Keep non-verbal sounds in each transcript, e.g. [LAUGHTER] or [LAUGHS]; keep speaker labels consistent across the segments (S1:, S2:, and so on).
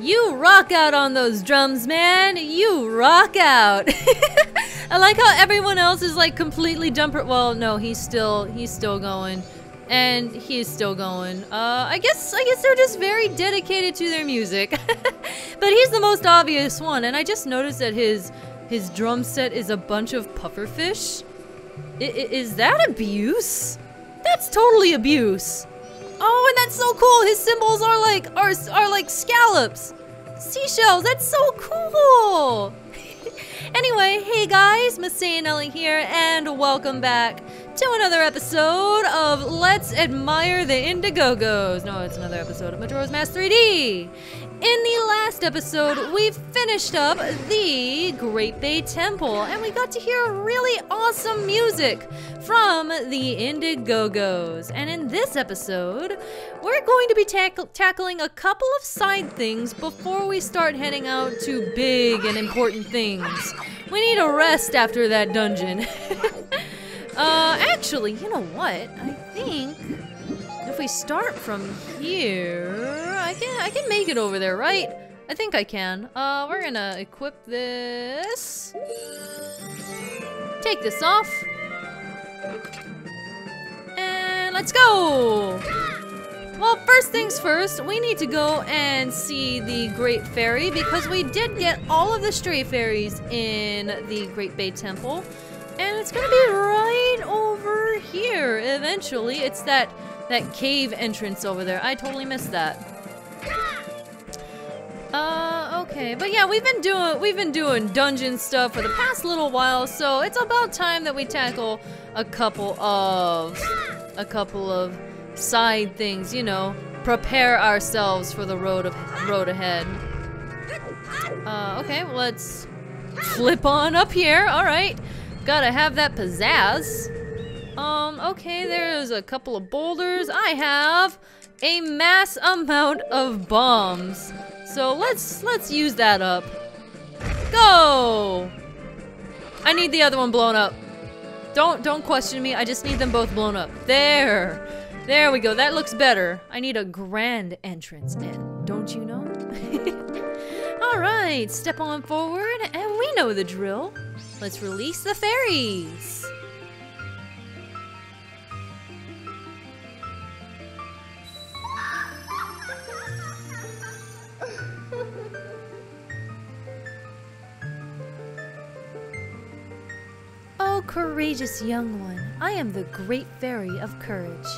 S1: You rock out on those drums, man. You rock out. [LAUGHS] I like how everyone else is like completely jumper. Well, no, he's still he's still going, and he's still going. Uh, I guess I guess they're just very dedicated to their music. [LAUGHS] but he's the most obvious one, and I just noticed that his his drum set is a bunch of pufferfish. I, is that abuse? That's totally abuse. Oh, and that's so cool. His cymbals are like are are like scallops, seashells. That's so cool. [LAUGHS] anyway, hey guys, Miss Ellie here, and welcome back to another episode of Let's Admire the Indigo-Go's. No, it's another episode of Majora's Mask 3D. In the last episode, we finished up the Great Bay Temple, and we got to hear really awesome music from the Indigo-Go's. And in this episode, we're going to be tackling a couple of side things before we start heading out to big and important things. We need a rest after that dungeon. [LAUGHS] uh, actually, you know what? I think if we start from here, I can I can make it over there, right? I think I can. Uh, we're gonna equip this. Take this off. And let's go! Well, first things first, we need to go and see the Great Fairy because we did get all of the stray fairies in the Great Bay Temple. And it's gonna be right over here eventually. It's that that cave entrance over there. I totally missed that. Uh, okay. But yeah, we've been doing we've been doing dungeon stuff for the past little while, so it's about time that we tackle a couple of a couple of side things, you know, prepare ourselves for the road of road ahead. Uh, okay, let's flip on up here. All right. Gotta have that pizzazz. Um, okay, there's a couple of boulders. I have a mass amount of bombs. So let's let's use that up. Go! I need the other one blown up. Don't don't question me. I just need them both blown up. There. There we go. That looks better. I need a grand entrance in. Don't you know? [LAUGHS] All right, step on forward and we know the drill. Let's release the fairies. Courageous young one, I am the Great Fairy of Courage.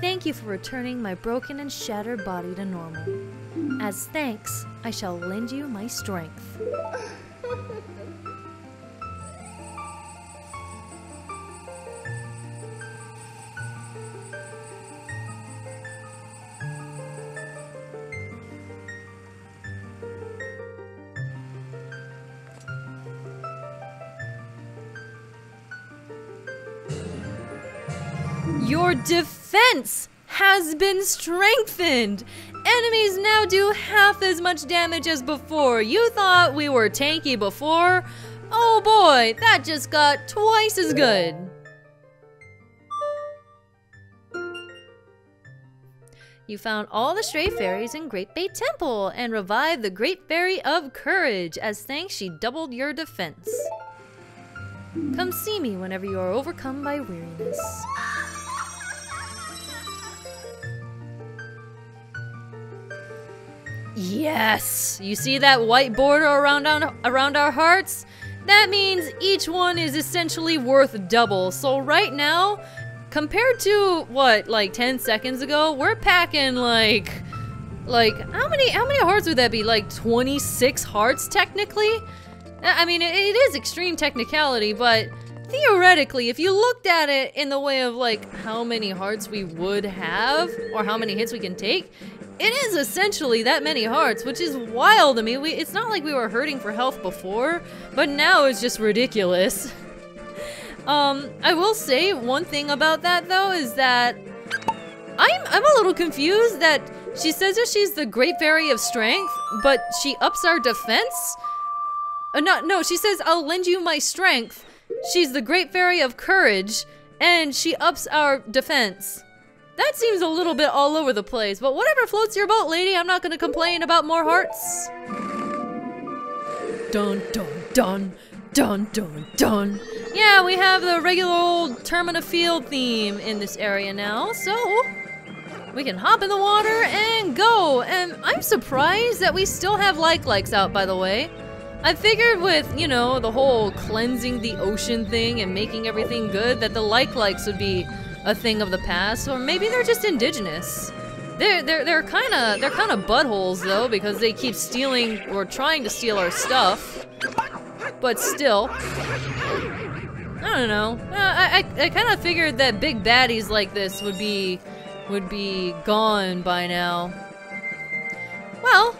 S1: Thank you for returning my broken and shattered body to normal. As thanks, I shall lend you my strength. Defense has been strengthened. Enemies now do half as much damage as before. You thought we were tanky before? Oh boy, that just got twice as good. You found all the stray fairies in Great Bay Temple and revived the Great Fairy of Courage. As thanks, she doubled your defense. Come see me whenever you are overcome by weariness. Yes! You see that white border around, around our hearts? That means each one is essentially worth double. So right now, compared to, what, like 10 seconds ago, we're packing like... Like, how many how many hearts would that be? Like 26 hearts, technically? I mean, it, it is extreme technicality, but theoretically, if you looked at it in the way of like how many hearts we would have, or how many hits we can take, it is essentially that many hearts, which is wild to me. We, it's not like we were hurting for health before, but now it's just ridiculous. [LAUGHS] um, I will say one thing about that though is that I'm I'm a little confused that she says that she's the Great Fairy of Strength, but she ups our defense. Uh, no, no, she says I'll lend you my strength. She's the Great Fairy of Courage, and she ups our defense. That seems a little bit all over the place, but whatever floats your boat, lady. I'm not gonna complain about more hearts. Dun dun dun dun dun dun. Yeah, we have the regular old Termina Field theme in this area now, so we can hop in the water and go. And I'm surprised that we still have like likes out, by the way. I figured with, you know, the whole cleansing the ocean thing and making everything good that the like likes would be a thing of the past, or maybe they're just indigenous. They're they're they're kind of they're kind of buttholes though because they keep stealing or trying to steal our stuff. But still, I don't know. I I, I kind of figured that big baddies like this would be would be gone by now. Well,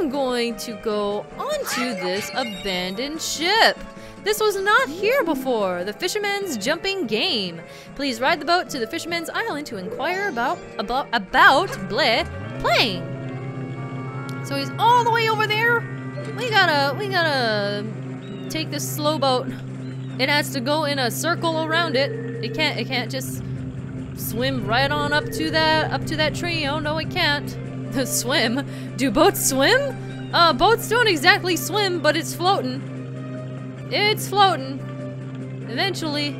S1: I'm going to go onto this abandoned ship. This was not here before. The Fisherman's Jumping Game. Please ride the boat to the Fisherman's Island to inquire about about about bleh playing. So he's all the way over there. We gotta we gotta take this slow boat. It has to go in a circle around it. It can't it can't just swim right on up to that up to that tree. Oh no, it can't. [LAUGHS] swim? Do boats swim? Uh, boats don't exactly swim, but it's floating. It's floating. Eventually.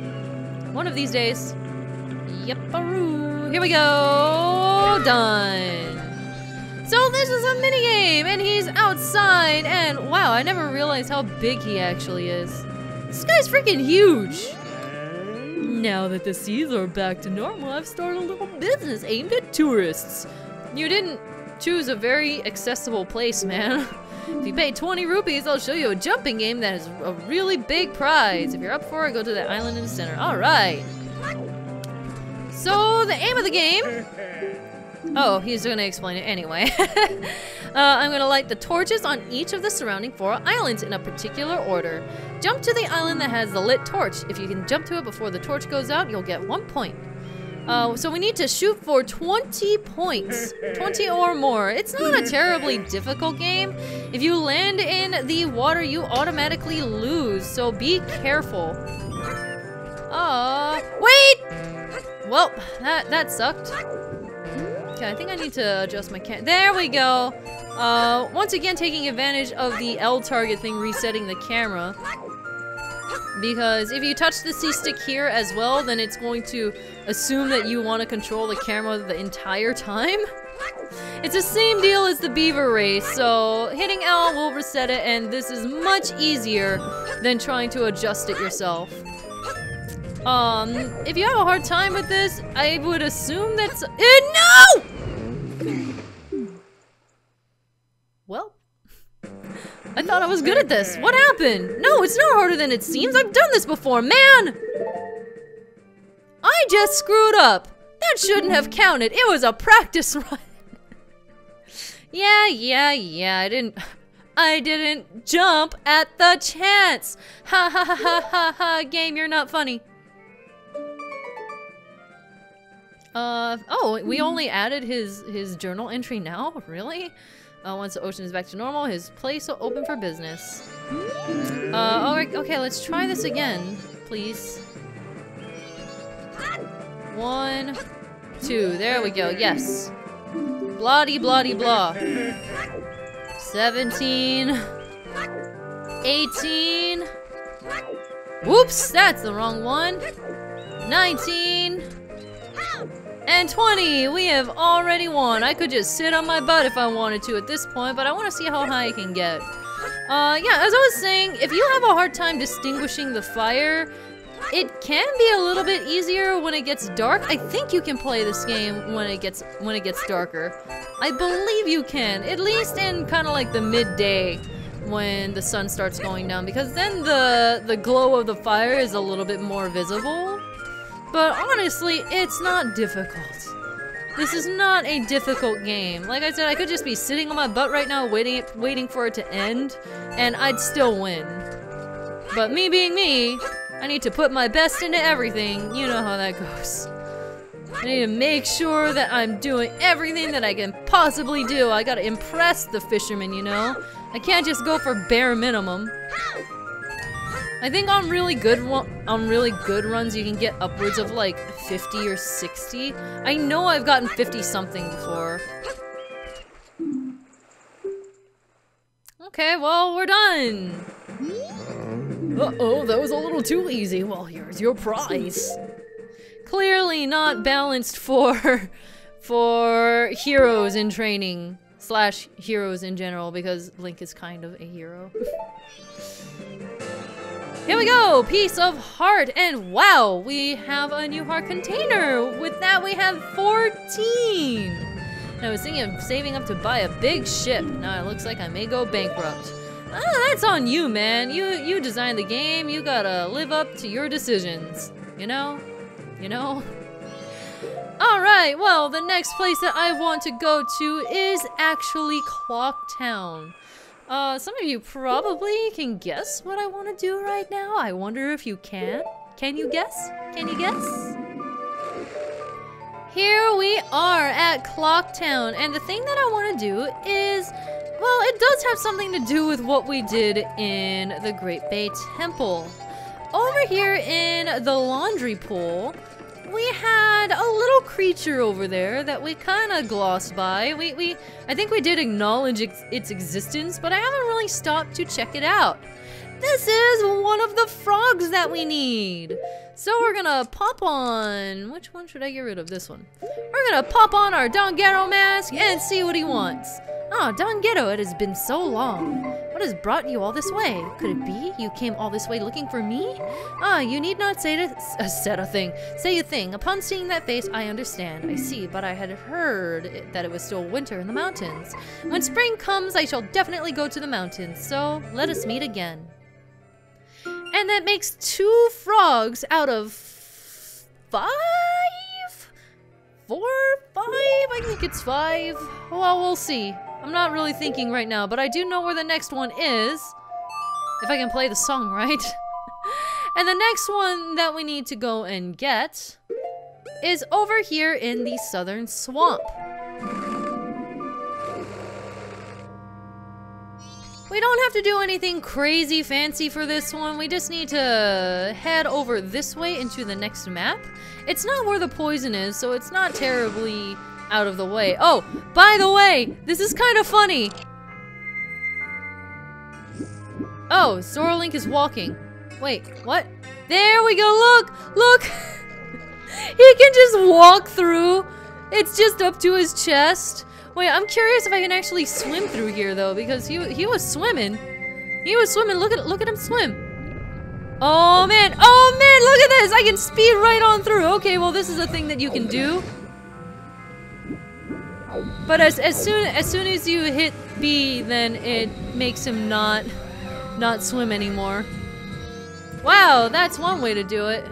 S1: One of these days. Yep, Here we go. Done. So this is a minigame, and he's outside, and wow, I never realized how big he actually is. This guy's freaking huge. Now that the seas are back to normal, I've started a little business aimed at tourists. You didn't choose a very accessible place, man. [LAUGHS] If you pay 20 rupees, I'll show you a jumping game that is a really big prize. If you're up for it, go to the island in the center. Alright. So, the aim of the game... Oh, he's gonna explain it anyway. [LAUGHS] uh, I'm gonna light the torches on each of the surrounding four islands in a particular order. Jump to the island that has the lit torch. If you can jump to it before the torch goes out, you'll get one point. Uh, so we need to shoot for 20 points. 20 or more. It's not a terribly difficult game. If you land in the water, you automatically lose, so be careful. Uh, wait! Well, that, that sucked. Okay, I think I need to adjust my cam- There we go! Uh, once again taking advantage of the L target thing resetting the camera. Because if you touch the C-stick here as well, then it's going to assume that you want to control the camera the entire time. It's the same deal as the beaver race, so hitting L will reset it, and this is much easier than trying to adjust it yourself. Um, if you have a hard time with this, I would assume that's- uh, No! Well, I thought I was good at this. What happened? No, it's not harder than it seems. I've done this before, man! I just screwed up. That shouldn't have counted. It was a practice [LAUGHS] run. yeah, yeah, yeah. I didn't... I didn't jump at the chance. Ha ha ha ha ha ha. Game, you're not funny. Uh, oh, we only added his, his journal entry now? Really? Uh, once the ocean is back to normal, his place will open for business. Uh, alright, okay, let's try this again, please. One, two, there we go, yes. Bloody, bloody, blah. 17. 18. Whoops, that's the wrong one. 19. And 20! We have already won. I could just sit on my butt if I wanted to at this point, but I want to see how high I can get. Uh, yeah, as I was saying, if you have a hard time distinguishing the fire, it can be a little bit easier when it gets dark. I think you can play this game when it gets when it gets darker. I believe you can, at least in kind of like the midday when the sun starts going down, because then the the glow of the fire is a little bit more visible. But honestly, it's not difficult. This is not a difficult game. Like I said, I could just be sitting on my butt right now waiting waiting for it to end, and I'd still win. But me being me, I need to put my best into everything. You know how that goes. I need to make sure that I'm doing everything that I can possibly do. I gotta impress the fishermen, you know? I can't just go for bare minimum. I think on really good on really good runs you can get upwards of like 50 or 60. I know I've gotten 50 something before. Okay, well, we're done. Uh-oh, that was a little too easy. Well, here's your prize. Clearly not balanced for [LAUGHS] for heroes in training slash heroes in general because Link is kind of a hero. [LAUGHS] Here we go! Piece of heart! And wow, we have a new heart container! With that, we have 14! And I was thinking of saving up to buy a big ship. Now it looks like I may go bankrupt. Ah, that's on you, man. You you designed the game. You gotta live up to your decisions. You know? You know? [LAUGHS] Alright, well, the next place that I want to go to is actually Clock Town. Uh, some of you probably can guess what I want to do right now. I wonder if you can. Can you guess? Can you guess? Here we are at Clock Town, and the thing that I want to do is, well, it does have something to do with what we did in the Great Bay Temple. Over here in the laundry pool, we had a little creature over there that we kind of glossed by. We, we, I think we did acknowledge ex its existence, but I haven't really stopped to check it out. This is one of the frogs that we need. So we're gonna pop on, which one should I get rid of? This one. We're gonna pop on our Don Gero mask and see what he wants. Ah, oh, Don Gero, it has been so long. What has brought you all this way? Could it be you came all this way looking for me? Ah, you need not say to uh, said a thing. Say a thing. Upon seeing that face, I understand. I see, but I had heard it, that it was still winter in the mountains. When spring comes, I shall definitely go to the mountains. So let us meet again. And that makes two frogs out of five? Four? Five? I think it's five. Well, we'll see. I'm not really thinking right now, but I do know where the next one is. If I can play the song right. [LAUGHS] and the next one that we need to go and get is over here in the southern swamp. We don't have to do anything crazy fancy for this one. We just need to head over this way into the next map. It's not where the poison is, so it's not terribly out of the way. Oh, by the way, this is kind of funny. Oh, Zora Link is walking. Wait, what? There we go, look, look. [LAUGHS] he can just walk through. It's just up to his chest. Wait, I'm curious if I can actually swim through here though, because he he was swimming. He was swimming. Look at look at him swim. Oh man, oh man, look at this! I can speed right on through. Okay, well this is a thing that you can do. But as as soon as soon as you hit B, then it makes him not not swim anymore. Wow, that's one way to do it.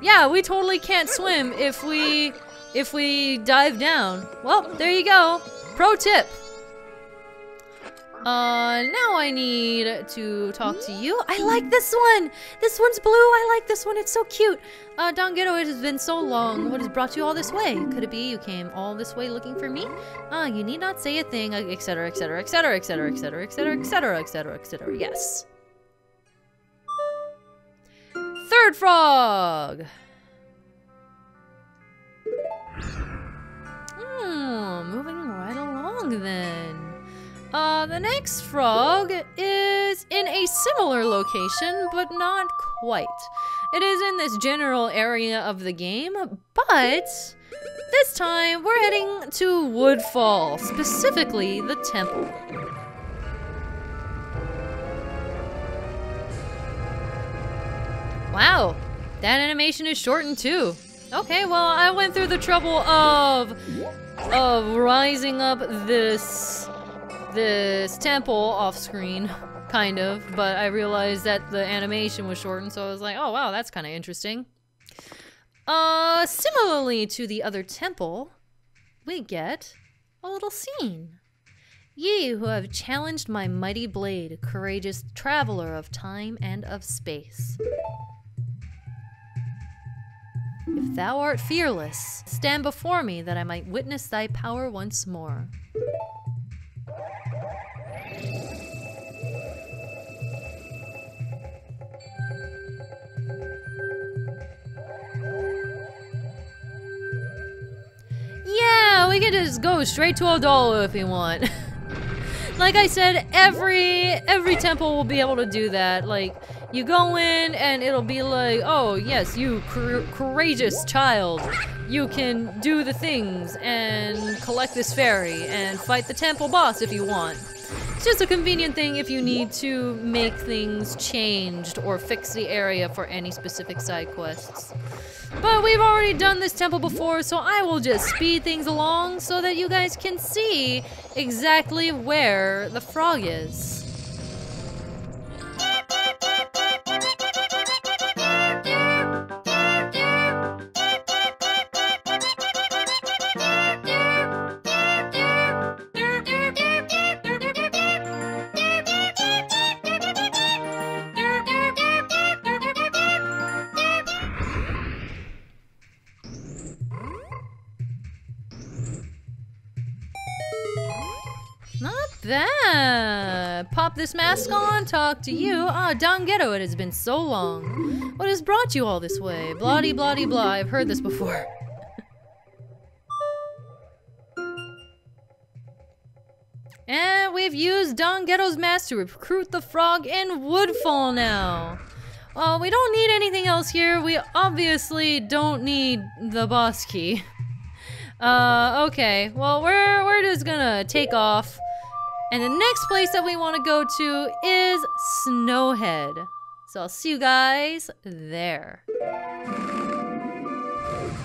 S1: Yeah, we totally can't swim if we if we dive down. Well, there you go. Pro tip. Uh, now I need to talk to you. I like this one! This one's blue, I like this one, it's so cute! Uh, Don Gero, it has been so long. What has brought you all this way? Could it be you came all this way looking for me? Ah, you need not say a thing, etc, etc, etc, etc, etc, etc, etc, etc, etc, yes. Third frog! Hmm, moving right along then. Uh, the next frog is in a similar location, but not quite. It is in this general area of the game, but this time we're heading to Woodfall, specifically the temple. Wow, that animation is shortened too. Okay, well, I went through the trouble of of rising up this this temple off screen, kind of, but I realized that the animation was shortened, so I was like, oh wow, that's kind of interesting. Uh, similarly to the other temple, we get a little scene. Ye who have challenged my mighty blade, courageous traveler of time and of space. If thou art fearless, stand before me that I might witness thy power once more. Yeah, we can just go straight to Odolwa if we want. [LAUGHS] like I said, every every temple will be able to do that. Like, you go in and it'll be like, oh yes, you courageous child. You can do the things and collect this fairy and fight the temple boss if you want. It's just a convenient thing if you need to make things changed or fix the area for any specific side quests. But we've already done this temple before, so I will just speed things along so that you guys can see exactly where the frog is. That pop this mask on, talk to you. Ah, Don Gero, it has been so long. What has brought you all this way? Bloody, bloody, blah. I've heard this before. [LAUGHS] and we've used Don Gero's mask to recruit the frog in Woodfall now. Well, we don't need anything else here. We obviously don't need the boss key. [LAUGHS] Uh, okay. Well, we're, we're just gonna take off. And the next place that we want to go to is Snowhead. So I'll see you guys there.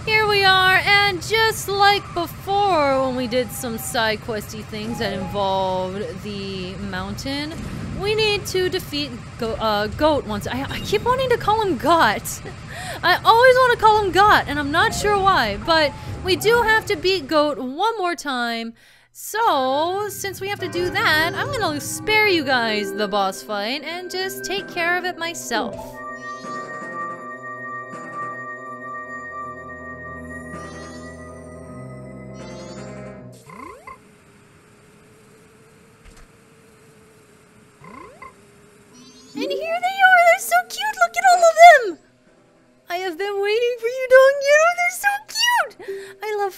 S1: Here we are, and just like before when we did some side questy things that involved the mountain, we need to defeat Go uh, Goht once. I, I keep wanting to call him Got. [LAUGHS] I always want to call him Got, and I'm not sure why, but we do have to beat Goht one more time so, since we have to do that, I'm gonna spare you guys the boss fight and just take care of it myself.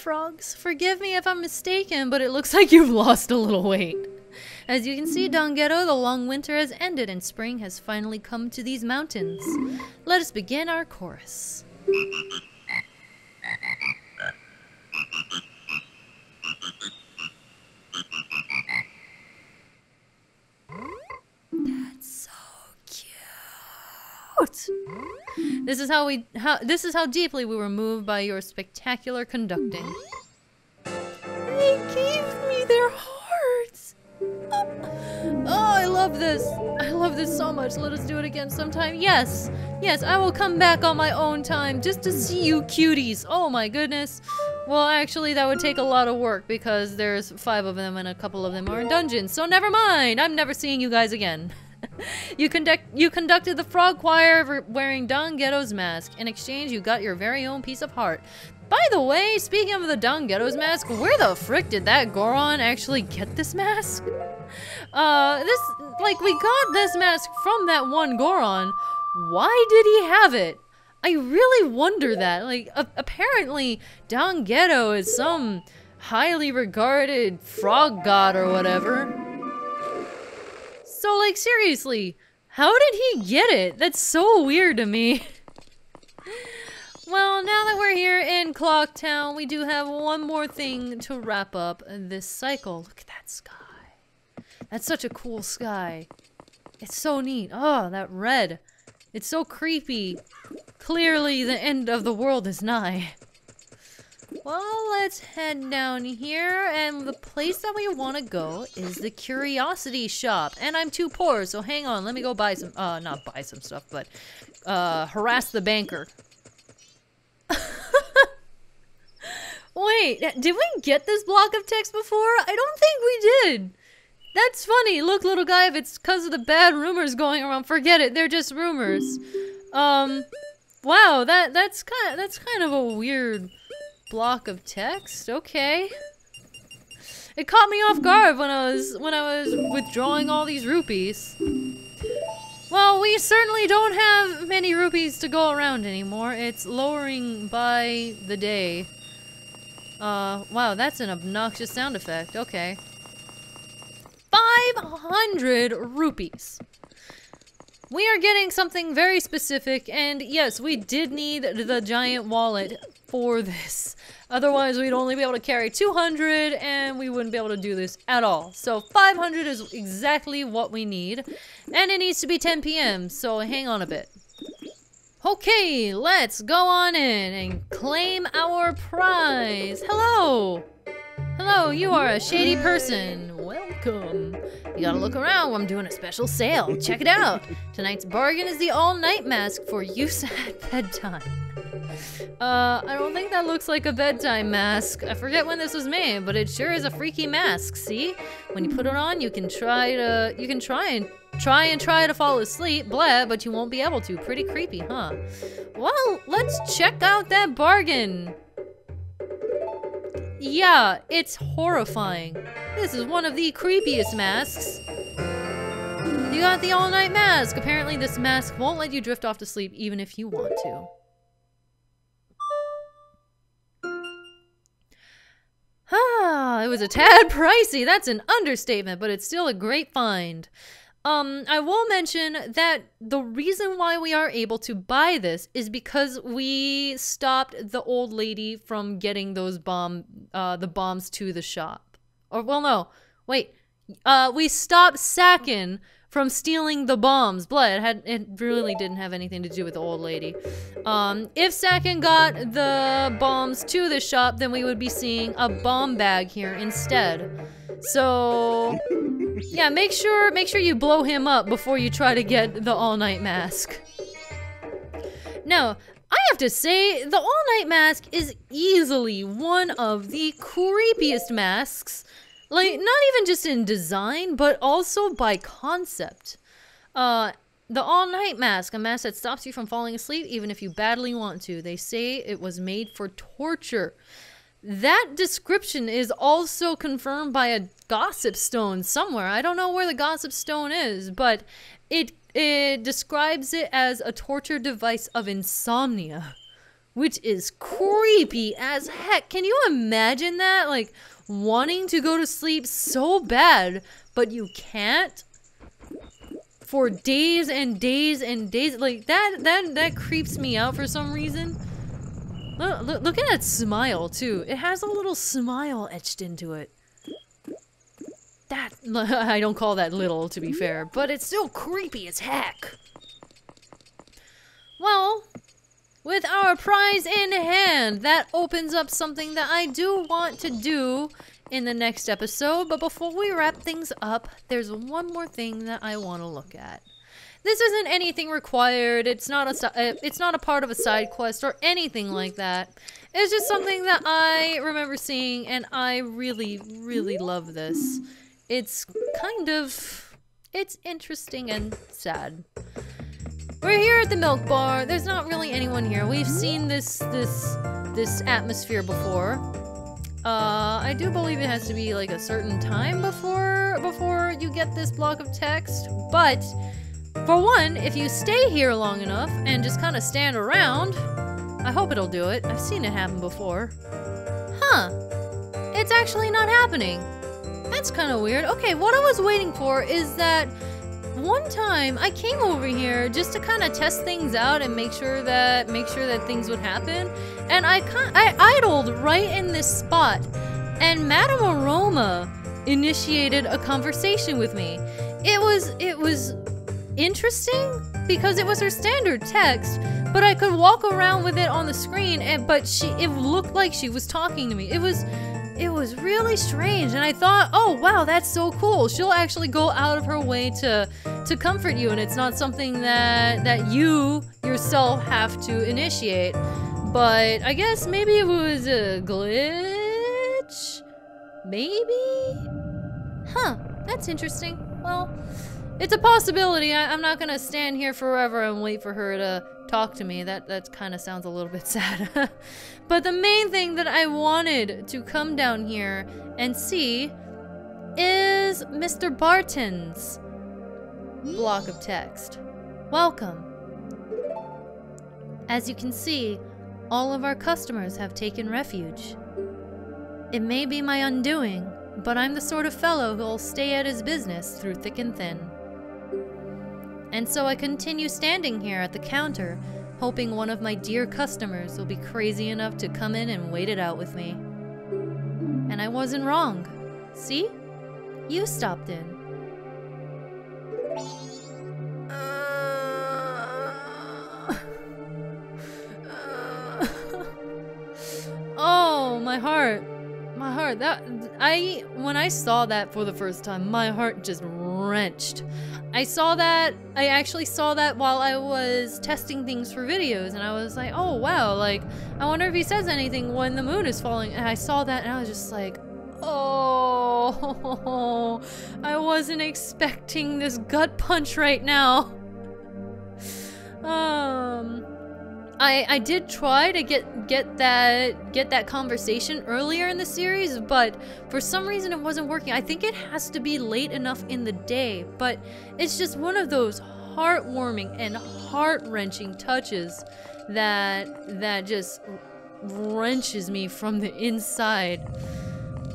S1: Frogs. Forgive me if I'm mistaken, but it looks [LAUGHS] like you've lost a little weight. As you can see, hmm. Don Gero, the long winter has ended and spring has finally come to these mountains. Let us begin our chorus. Cute! This is how we how this is how deeply we were moved by your spectacular conducting. They gave me their hearts. Oh, oh, I love this. I love this so much. Let us do it again sometime. Yes. Yes, I will come back on my own time just to see you cuties. Oh my goodness. Well, actually, that would take a lot of work because there's five of them and a couple of them are in dungeons. So never mind. I'm never seeing you guys again. [LAUGHS] [LAUGHS] you conduct you conducted the frog choir wearing Don Gero's mask. In exchange, you got your very own piece of heart. By the way, speaking of the Don Gero's mask, where the frick did that Goron actually get this mask? [LAUGHS] Uh, this, like, we got this mask from that one Goron. Why did he have it? I really wonder that. Like, apparently, Don Gero is some highly regarded frog god or whatever. So, like, seriously, how did he get it? That's so weird to me. [LAUGHS] well, now that we're here in Clock Town, we do have one more thing to wrap up this cycle. Look at that sky. That's such a cool sky. It's so neat. Oh, that red. It's so creepy. Clearly, the end of the world is nigh. Well, let's head down here, and the place that we want to go is the Curiosity Shop. And I'm too poor, so hang on, let me go buy some, uh, not buy some stuff, but, uh, harass the banker. [LAUGHS] Wait, did we get this block of text before? I don't think we did. That's funny. Look, little guy, if it's because of the bad rumors going around, forget it. They're just rumors. Um, wow, that that's kind of, that's kind of a weird block of text. Okay. It caught me off guard when I was when I was withdrawing all these rupees. Well, we certainly don't have many rupees to go around anymore. It's lowering by the day. Uh, wow, that's an obnoxious sound effect. Okay. 500 rupees. We are getting something very specific, and yes, we did need the giant wallet for this. Otherwise, we'd only be able to carry 200, and we wouldn't be able to do this at all. So 500 is exactly what we need, and it needs to be 10 p.m., so hang on a bit. Okay, let's go on in and claim our prize. Hello! Hello, you are a shady person. Welcome. You gotta look around. I'm doing a special sale. Check it out. Tonight's bargain is the all-night mask for use [LAUGHS] at bedtime. Uh, I don't think that looks like a bedtime mask. I forget when this was made, but it sure is a freaky mask, see? When you put it on, you can try to- you can try and try and try to fall asleep, blah, but you won't be able to. Pretty creepy, huh? Well, let's check out that bargain. Yeah, it's horrifying. This is one of the creepiest masks. You got the all-night mask. Apparently this mask won't let you drift off to sleep even if you want to. Ah, it was a tad [LAUGHS] pricey. That's an understatement, but it's still a great find. Um, I will mention that the reason why we are able to buy this is because we stopped the old lady from getting those bomb, uh, the bombs to the shop. Or, well, no, wait. Uh, we stopped Sakon from stealing the bombs. Blood it had it really didn't have anything to do with the old lady. Um, if Sakon got the bombs to the shop, then we would be seeing a bomb bag here instead. So yeah, make sure make sure you blow him up before you try to get the all-night mask. Now, I have to say, the all-night mask is easily one of the creepiest masks like, not even just in design, but also by concept. Uh, the all-night mask, a mask that stops you from falling asleep even if you badly want to. They say it was made for torture. That description is also confirmed by a gossip stone somewhere. I don't know where the gossip stone is, but it it describes it as a torture device of insomnia, which is creepy as heck. Can you imagine that? Like wanting to go to sleep so bad, but you can't for days and days and days. Like that that that creeps me out for some reason. Look, look, look at that smile too. It has a little smile etched into it. That [LAUGHS] I don't call that little to be fair, but it's still creepy as heck. Well, with our prize in hand, that opens up something that I do want to do in the next episode. But before we wrap things up, there's one more thing that I want to look at. This isn't anything required. It's not a uh, it's not a part of a side quest or anything like that. It's just something that I remember seeing and I really really love this. It's kind of it's interesting and sad. We're here at the milk bar. There's not really anyone here. We've seen this this this atmosphere before. Uh, I do believe it has to be like a certain time before before you get this block of text, but for one, if you stay here long enough and just kind of stand around, I hope it'll do it. I've seen it happen before. Huh. It's actually not happening. That's kind of weird. Okay, what I was waiting for is that one time I came over here just to kind of test things out and make sure that make sure that things would happen. And I I idled right in this spot, and Madame Aroma initiated a conversation with me. It was it was interesting because it was her standard text, but I could walk around with it on the screen and but she it looked like she was talking to me. It was it was really strange and I thought, "Oh, wow, that's so cool. She'll actually go out of her way to to comfort you and it's not something that that you yourself have to initiate." But I guess maybe it was a glitch? Maybe? Huh, that's interesting. Well, it's a possibility. I, am not gonna stand here forever and wait for her to talk to me. That that kind of sounds a little bit [LAUGHS] sad. but the main thing that I wanted to come down here and see is Mr. Barten's block of text. Welcome. As you can see, all of our customers have taken refuge. It may be my undoing, but I'm the sort of fellow who'll stay at his business through thick and thin. And so I continue standing here at the counter, hoping one of my dear customers will be crazy enough to come in and wait it out with me. And I wasn't wrong. See? You stopped in. My heart. My heart. That I when I saw that for the first time, my heart just wrenched. I saw that I actually saw that while I was testing things for videos and I was like, "Oh, wow, like I wonder if he says anything when the moon is falling." And I saw that and I was just like, "Oh, [LAUGHS] I wasn't expecting this gut punch right now." [LAUGHS] Um I I did try to get get that get that conversation earlier in the series, but for some reason it wasn't working. I think it has to be late enough in the day, but it's just one of those heartwarming and heart-wrenching touches that that just wrenches me from the inside.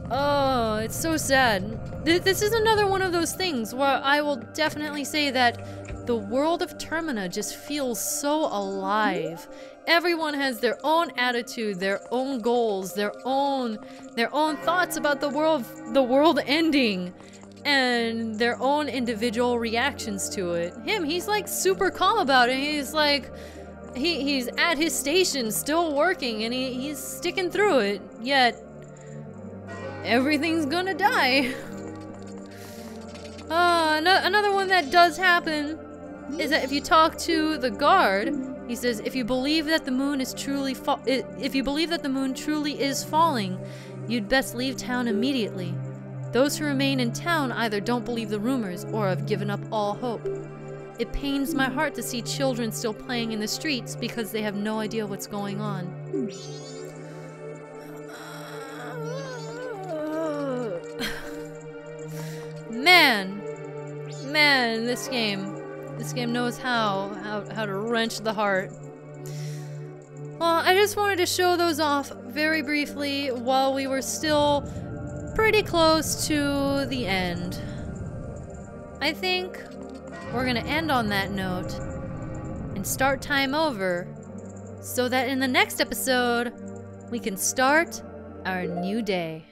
S1: Oh, it's so sad. This is another one of those things where I will definitely say that the world of Termina just feels so alive. Everyone has their own attitude, their own goals, their own their own thoughts about the world the world ending and their own individual reactions to it. Him, he's like super calm about it. He's like he he's at his station still working and he, he's sticking through it. Yet everything's gonna die. [LAUGHS] Uh, no, another one that does happen is that if you talk to the guard, he says if you believe that the moon is truly if you believe that the moon truly is falling, you'd best leave town immediately. Those who remain in town either don't believe the rumors or have given up all hope. It pains my heart to see children still playing in the streets because they have no idea what's going on. [SIGHS] Man, man, this game. This game knows how, how, how to wrench the heart. Well, I just wanted to show those off very briefly while we were still pretty close to the end. I think we're gonna end on that note and start time over so that in the next episode we can start our new day.